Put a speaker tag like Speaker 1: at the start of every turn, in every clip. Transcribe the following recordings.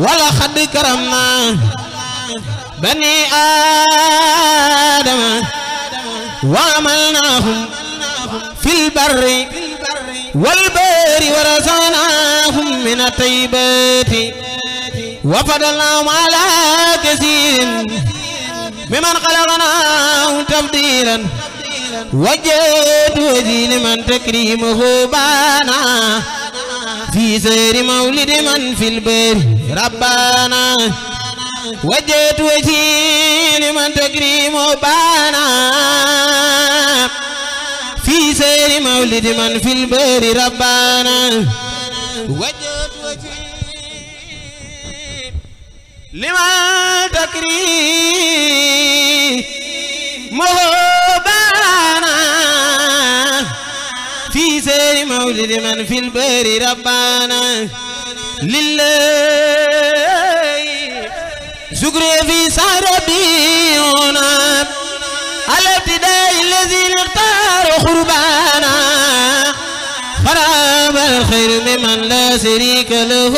Speaker 1: ولقد كرمنا. بني آدم وعملناهم في البر والبر ورزقناهم من الطيبات وفضلناهم على كثير ممن خلقنا تفضيلا وجدت وجي لمن تكريمه بانا. في سير مولد من في البر ربنا وجدت وجي لمن تكريمه بانا في سير مولد من في البر ربنا وجدت وجي لمن تكريمه مولد من في البر ربنا لله. شكر في سربينا على ابتداء الذي اختار قربانا. خراب الخير ممن لا شريك له.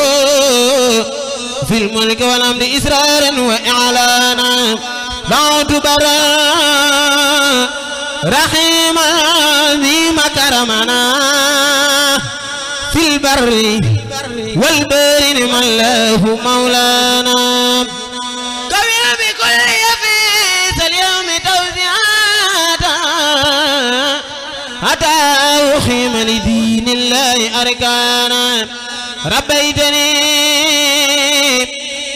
Speaker 1: في الملك والأمر إسرارا وإعلانا. دعوت برا رحيما ذي كرمنا في البر والبر من له مولانا. قوي بكل يفيس اليوم توزيعاتا. حتى أخيم لدين الله أركانا. ربيتني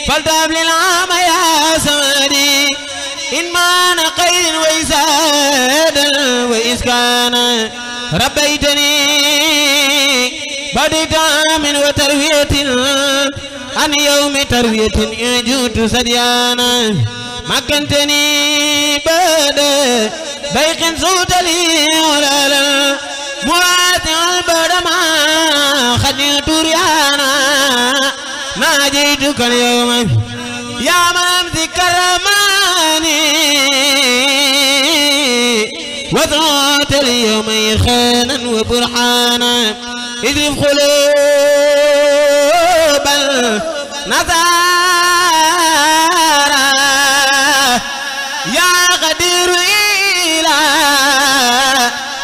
Speaker 1: فلتاب للعام يا سمدي إن ما نقيد وإسادا وإسكانا ربيتني بديت من وتربية عن يوم تربية يجوت سديانا مكنتني بعد بيق صوت لي ولا لا مواسع البرد ما خدت ريانا ناجيتك اليوم. يا من ذكرماني وضعت اليوم خانا وبرحانا اذرب قلوب النصارى يا قدير إلى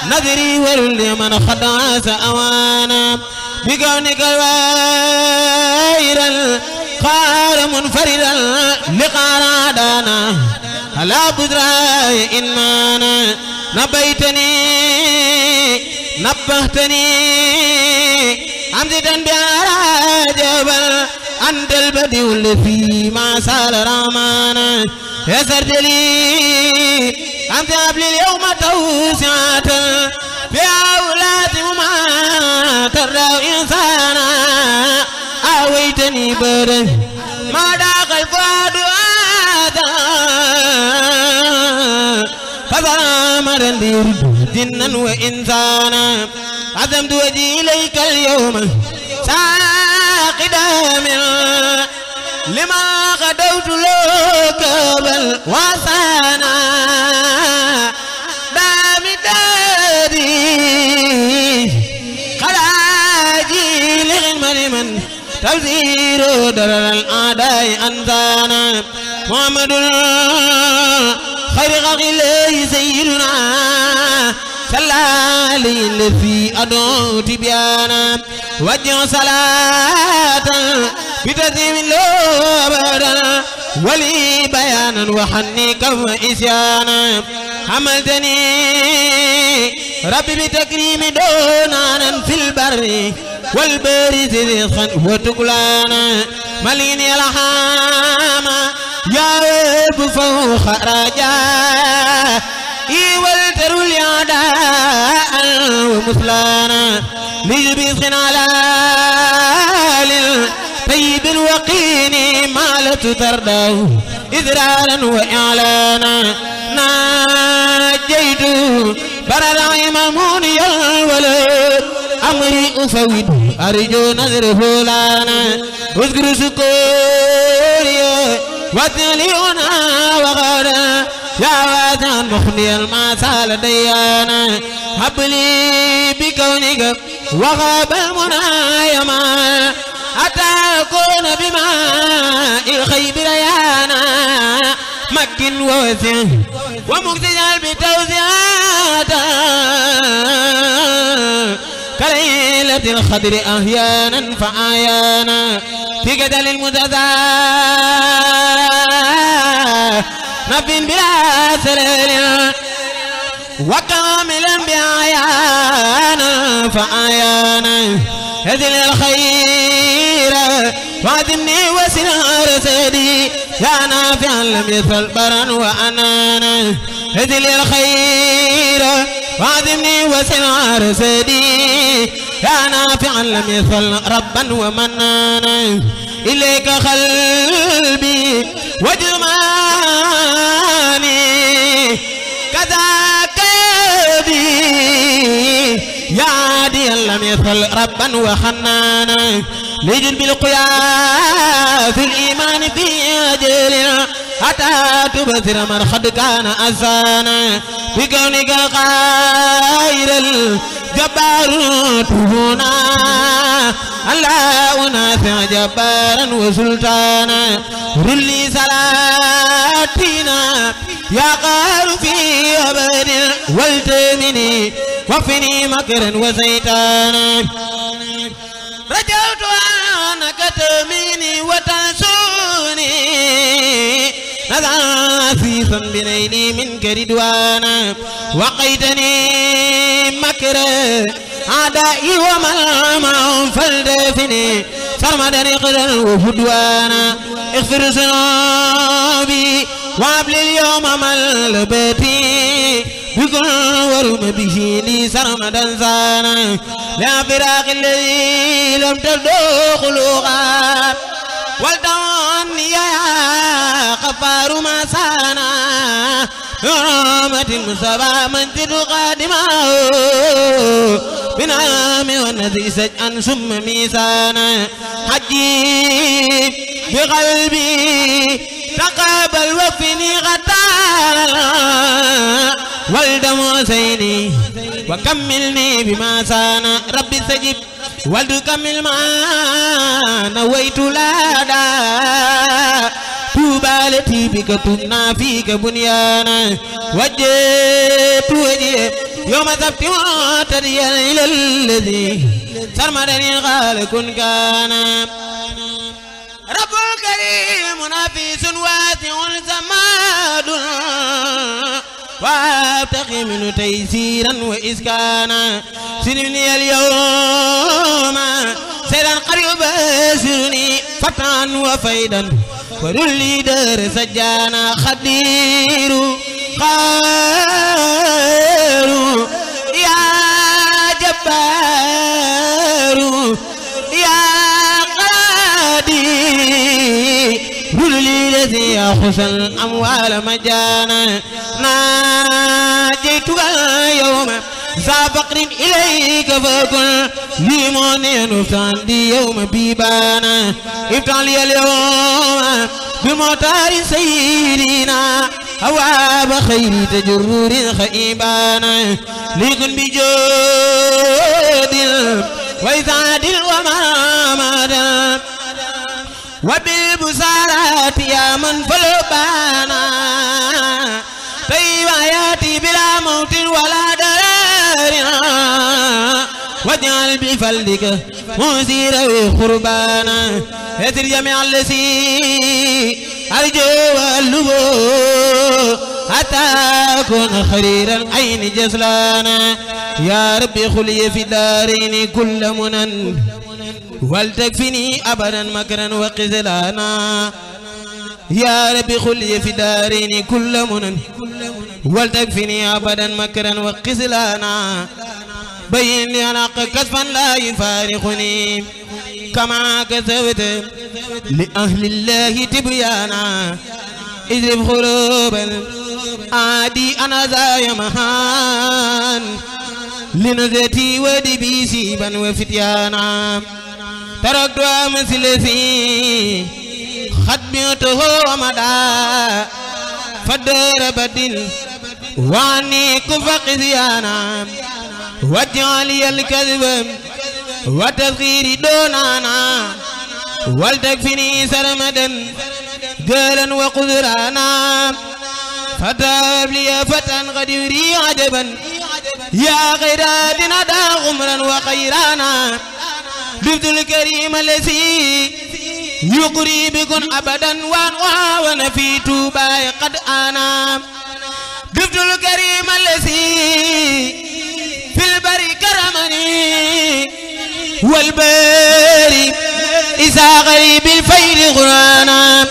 Speaker 1: نذري ولمن خدعس أوانا. بكونك الوائر القار منفردا لقرادانا. على بدراي إنمانا نبيتني نبهتني. أمزدا بأرى جبل أنت البديع الذي ما سال رامانا يسرت لي أنت قبل اليوم توسعة. بأولاد ما ترى إنسانا. أويتني برد ما داق الفؤاد هذا. فظلام يرد جنا وإنسانا. عزمت وجهي إليك اليوم. ساقدا من لما غدوت لك بل وسانا تفسير درر الأعداء أنسانا محمد خير خلق سيدنا. صلى عليه الذي أدعو تبيانا وجه صلاة بتسليم له أبدا ولي بيانا وحني كم إسيانا حملتني ربي بتكريم دونانا في البر. والبر رزقا وتقلانا مليني الحامة يا رب فوق رجاء والتر اليداء ومثلانا لجبس على طيب وقيني ما لا تترداه إذرالا وإعلانا. ناجيت برد ماموني الولد أمري أفوض أرجو نظره لنا أذكر سكوري. وتليونا وغدا يا واسع مخني المسال ديانا. هب لي بكونك وغاب المنى يما حتى أكون بما بالخيب ريانا مكن ووسع ومكتجل بتوزيعات كليلة الخضر أحيانا فآيانا في جدل المتزا نب بلا سرير وكاملا بآيانا فآيانا. هذه الخير وعدمني وسنار سيدي. يا نافعا لم يثل برا وأنانا. هذه الخير وعدمني وسنار سيدي. يا نافعا لم يثل ربا ومنانا. إليك قلبي وجماني كذاك يدي. يا عادي لم يثل ربا وحنانا لجل بالقيا في الإيمان في أجلنا حتى تبصر من قد كان أسانا بكونك خير الجبار تهنا الله نافع جبارا وسلطانا رلي صلاتنا يا قار في أبد والتمني وفني مكرا وزيتانا رجوت أنك تميني وتنسوني. نذافيفا بنيلي منك ردوانا وقيتني مكرا أعدائي وملمع فلدفني. سرمدا قدر وفدوانا اغفر ذنوبي وابل اليوم ملبتي بكل ورم به لي سرمدا زانا. لا فراق الذي لم تبدو خلوقا. والدون يا غفار ما سانا. برحمة المصطفى من تد قادما بنعم والنذي سجأا ثم ميسانا حجي بقلبي تقابل وفني غتا والدم سيني وكملني بما سانا. ربي سجب ولتكمل ما نويت لادا. طوبى التي بك تبنى فيك بنيانا. وجهت وجهي يوم سبت معتديا إلى الذي سرمدني قال كن كان رب الكريم نفيس واسع زماد وأبتغي منه تيسيرا وإسكانا. سنني اليوم سيرا قريبا سرني فتحا وفيدا. ورلي دار سجانا خدير خير يا جبار يا قادي. رلي الذي يأخذ الأموال مجانا ناجيتك اليوم ذا فقر إليك فكن لي مؤمن افتح لي يوم بيبانا افتح لي اليوم بمطار سيدنا أواب خير تجرور خيبانا لكن بجود وإسعاد ومرامة وبالبصارات يا من فلبانا طيب حياتي بلا موت ولا درار واجعل بفضلك مثير قربانا يسر جميع الذي أرجو واللبو حتى أكون خرير العين جسلانا يا ربي خلي في دارين كل منن. ولتكفني أبدا مكرا وقزلانا. يا رب خلي في دارين كل منن. ولتكفني أبدا مكرا وقزلانا. بين لي أنا كسفا لا يفارقني كما كسبت لأهل الله تبيانا اضرب خروبا عادي أنا ذا مهان لنزتي ودبي سيبا وفتيانا تركت مثلثي خدمته ومدى فدر بدل واني كفق زيانا واجعلي الكذب وتذكير دونانا ولتكفني سرمدا جالا وقدرانا. فتاب لي فتى قد يري عجبا. يا غيرات ندى غمرا وخيرانا. بفت الكريم الذي يقري بكم أبدا وأن وأنا في توبا قد أنا. بفت الكريم الذي في البر كرمني والباري إذا غريب الفيل غرانا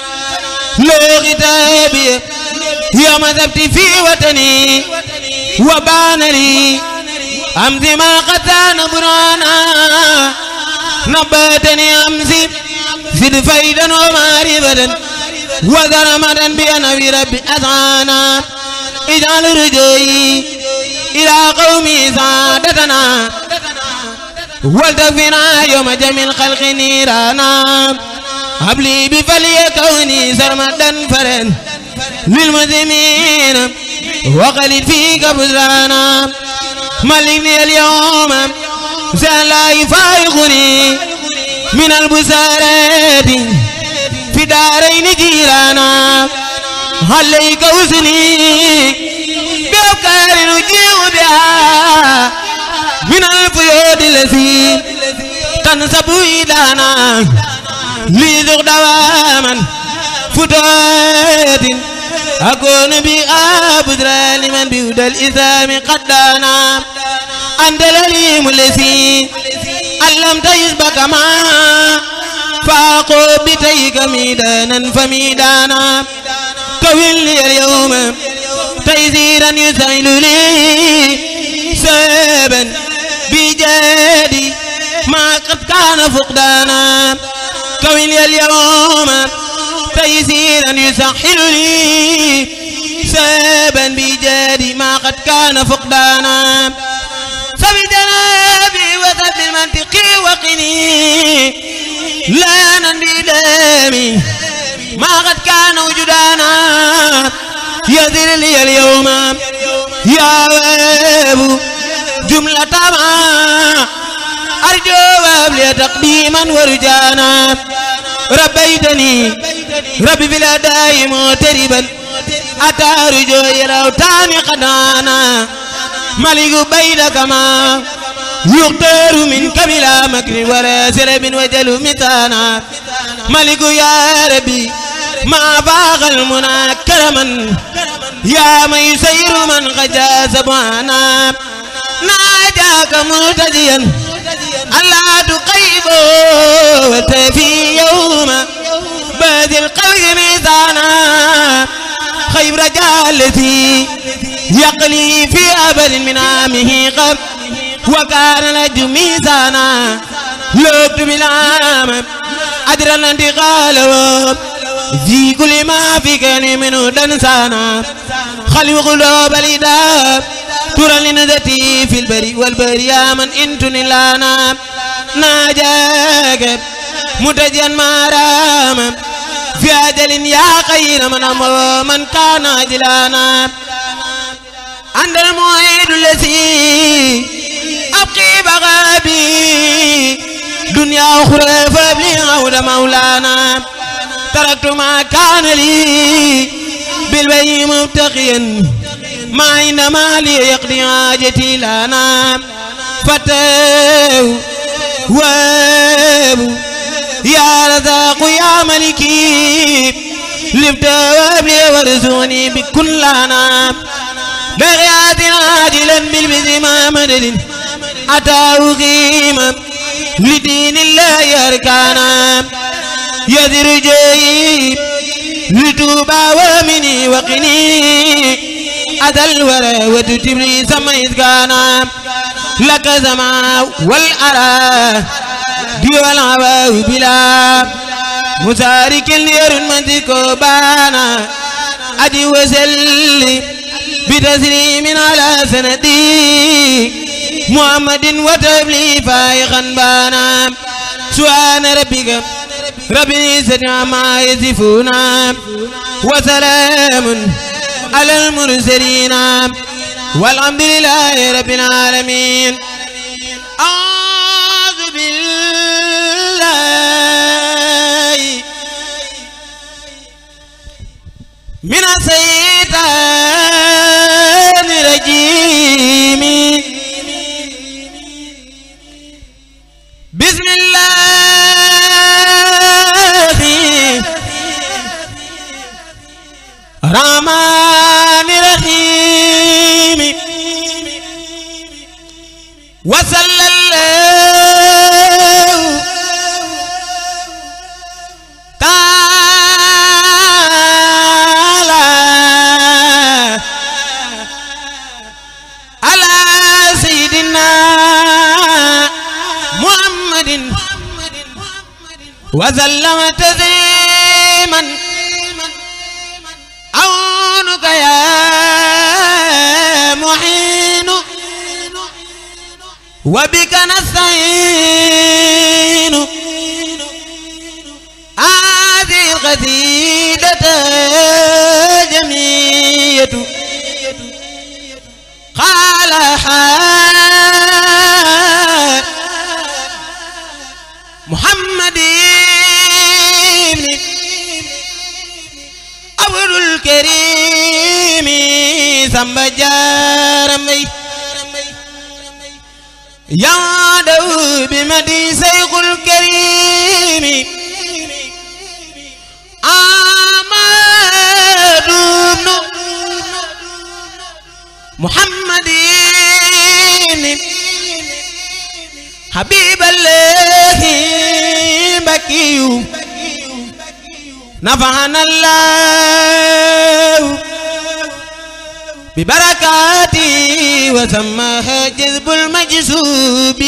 Speaker 1: لو غتابي يوم ذبت في وطني وبان لي أمضي ما قتان برانا نباتني أمزي زد فيدا ومعرفة وذرمدا بأنا بربي أذعانا. اجعل رجوي إلى قومي سعادتنا والتفنا يوم جميع الخلق نيرانا. هب لي بفلي كوني سرمدا فرن للمسلمين وقلد فيك بزرانا ملكني اليوم لا يفارقني من البسارات. في دارين جيرانا. عليك وزني الفيود التي تنسب إيدانا لذق دواما فتوات أكون بأبدر لمن بهدى الإسلام قدانا أنت العليم الذي علمت يسبك ما فاقوا بتيك ميدانا فميدانا كون لي اليوم تيسيرا يسهل لي سابا بجادي ما قد كان فقدانا. كون لي اليوم تيسيرا يسهل لي سابا بجادي ما قد كان فقدانا. فبجنابي وذب المنطق وقني. لا ننبي دامي ما قد كان وجدانا. يذل لي اليوم يا واب جملة ما أرجو لي تقديما ورجانا. ربيتني ربي بلا داي مغتربا أتى رجو يروتاني قدانا. ملك بيدك ما يختار منك بلا مكر ولا سلب وجل متانا ملك يا ربي ما باغ المنى كرما يا من يسير من غجا سبحانا ناجاك مرتجيا ألا تقيب وتفي يوم بادي القلب ميزانا. خير رجال الذي يقلي في أبد من عامه قبل وكان لج ميزانا. لوكت بالعام أدرى الانتقال في كل ما في كان منه دنسانا. خلي قلوب الإداب ترى لنذتي في البري والبري يا من انتن لانا ناجاك متجن مارام. في أجل يا خير من أمر من كان أجلانا عند المعيد الذي أبقي بغابي. دنيا أخرى فابلي عود مولانا. تركت ما كان لي بالبي مبتقيا ما عند مالي يقضي حاجتي لنا. فتاه وابو يا رزاق يا ملكي لفت وابلي وارزقني بكل لنا بغيات عاجلا بالبذ ما مدد أتاه قيما لدين الله أركانا. يذر جيب لتوبى ومني وقني. أذى الورى وتتبني سميت كان لك زما والأرى. دي والعوى بلا مسارك ير من بانا أدي وسلي بتسليم على سندي. محمد وتبلي فايقا بانا. سبحان ربك رب العزة عما يصفون. وسلام على المرسلين. والحمد لله رب العالمين. أعوذ بالله من الشيطان. نستعين هذه القصيدة جمية قال حال محمد عبد الكريم. سمب جارمي بمدي سيق الكريم. آماد بن محمد. حبيب الله بكي. نفعنا الله ببركاتي وسماها جذب المجذوب.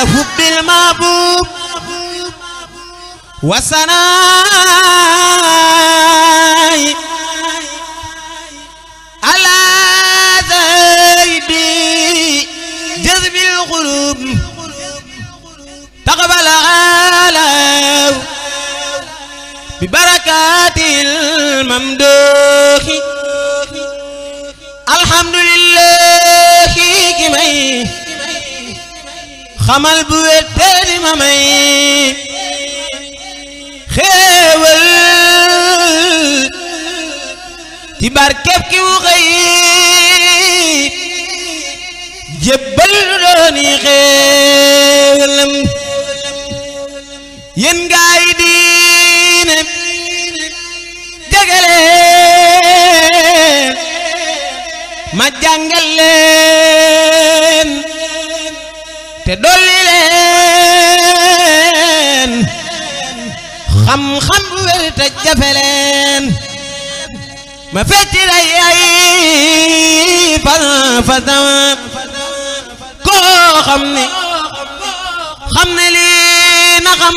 Speaker 1: حب المحبوب وسناي على زيد جذب القلوب تقبل على ببركات الممدوح. الحمد لله xamal bu wetteeli ma may xéewal ci barkeb ki wu xëy jébbal dooni xéewalam yéen gaay yi diine jagale ma jàngale te dolli leen. Xam-xam bu wér te jafe leen. Ma fetti lay ay fas fasam koo xam ne xam ne lii na xam.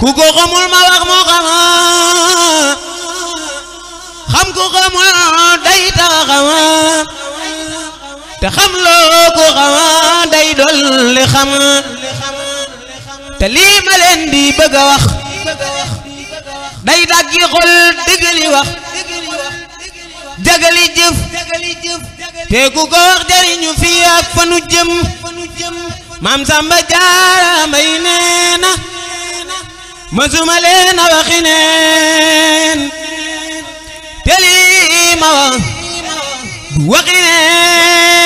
Speaker 1: Ku ko xamul ma wax moo xam. Xam ku xamul day tax xam تخم لوك غوا داي دول لي خم. تلي مالن دي بغا واخ داي داغي خول ديغلي واخ ديغلي جيف. تيكو كور ديرينو في اك فنو جيم. مام زامبا جارا ماينينا مزوما لينا واخينين تلي ما واخينين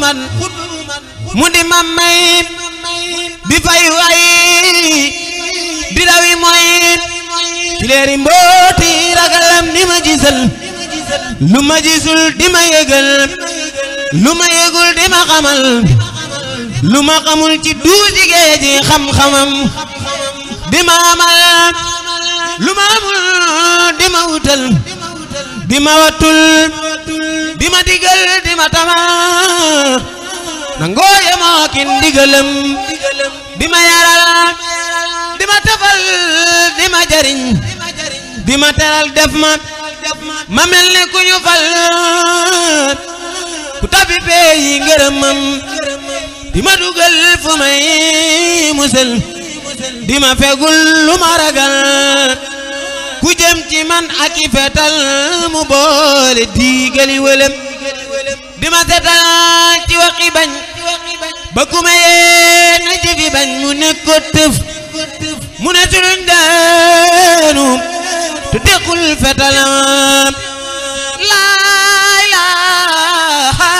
Speaker 1: man mu di ma may di fay way di dawi mooy ci leeri mbooti ragalam di ma gisal lu ma gisul di ma yëgal lu ma yëgul di ma xamal lu ma xamul ci duusi géeji xam-xamam. di ma amal lu ma amul di ma wutal. di ma watul di ma digal di ma tama nangoo yemoo ki ndigalam. di ma yaral di ma tafal di ma jariñ. di ma teral def ma ma ni ku ñu fal. ku tabi pee yi di ma dugal fu may musal di ma fegul lu ma ragal. Ku jëm ci man ak fetal mu boole diigali wëlëm. Di ma setal ci waxi bañ ba ku ma yee na bañ mu ne ko tëf. Mu ne suluñ daanu tu dequl fetalam. Laa ilaaha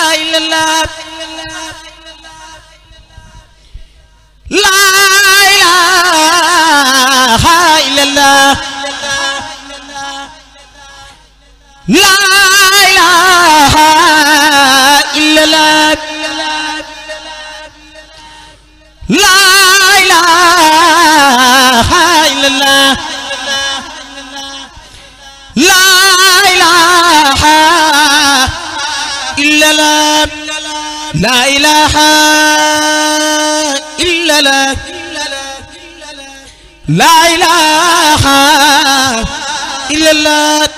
Speaker 1: illallah laa ilaaha illallah laa ilaaha illallah laa ilaaha illallah laa ilaaha illallah laa ilaaha illallah laa ilaaha illallah